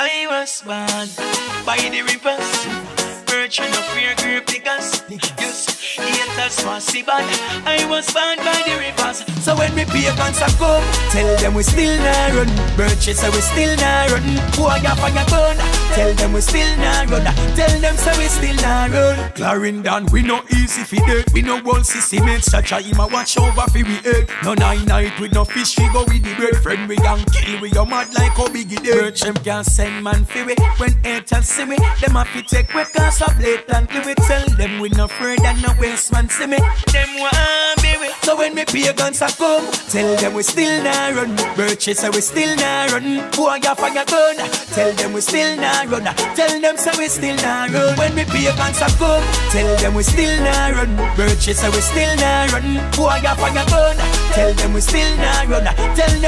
I was born by the rivers. Virtue no fear group niggas. Yes, haters want see bad. I was born by the rivers. So when we pagans a come, tell them we still not run. Virtue say we still not run. Boy, you fire gun. Tell them we still not run. Tell them say we still not run. Clarendon, we no easy fi dead. We no wall see cement. Such a him a watch over fi we head. No night night with no fish. We go with the bread. Friend we gang kill. We go mad like how big it is. Them can send man fi we. When haters see me, them a fi take we cause a blatantly we tell them we no afraid and no waste man see me. Them want. So when me pagans a come, tell them we still not run. Birches say we still not run. Boy, you fire gun. Tell them we still not run. Tell them say we still not run. When me pagans a come, tell them we still not run. Birches say we still not run. Boy, you fire gun. Tell them we still not run.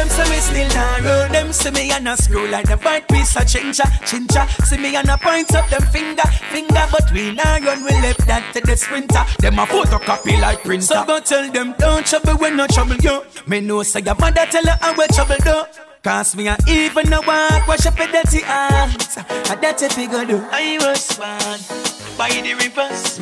Them say we still not run. Them see me and a screw like the white piece of chincha, chincha. See me and a point up them finger, finger. But we not run, we left that to the sprinter. Them a photocopy like printer. So go tell them don't trouble when no trouble you. Me know say your mother tell her how we trouble do. Cause me a even no walk, wash up a dirty hands A dirty figure do I was born by the rivers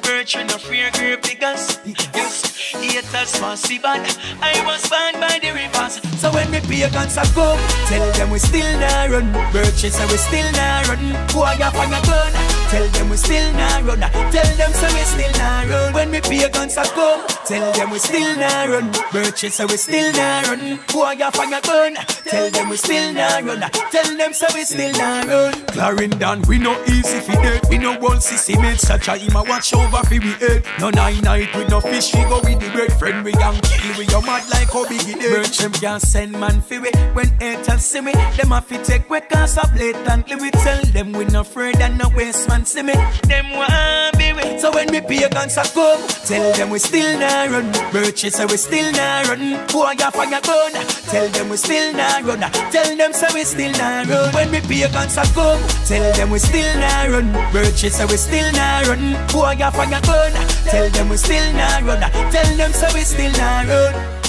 Virtue no fear group niggas Yes, haters must see bad I was born by the rivers. So when me pagans a come Tell them we still not run. Virtue say we still not run. Boy you fire gun Tell them we still not run Tell them say we still not run When me pagans a come Tell them we still not run Virtue say we still not run Boy you fire gun Tell them we still not run. Tell them so we still not run. Clarendon, we no easy fi dead. We no want see cement. Such a him a watch over fi we head. No night night with no fish. We go with the bread. Friend we gang kill. We go mad like how big it is. Merch them can send man fi we. When haters see me, them a fi take we cause a blatantly. We tell them we no afraid and no waste man see me. Them want be we. So when we pagans a come, tell them we still not run. Birches say we still not run. Boy, you fire gun. Tell them we still not run. Tell them say we still not run. When we pagans a come, tell them we still not run. Birches say we still not run. Boy, you fire gun. Tell them we still not run. Tell them say we still not run.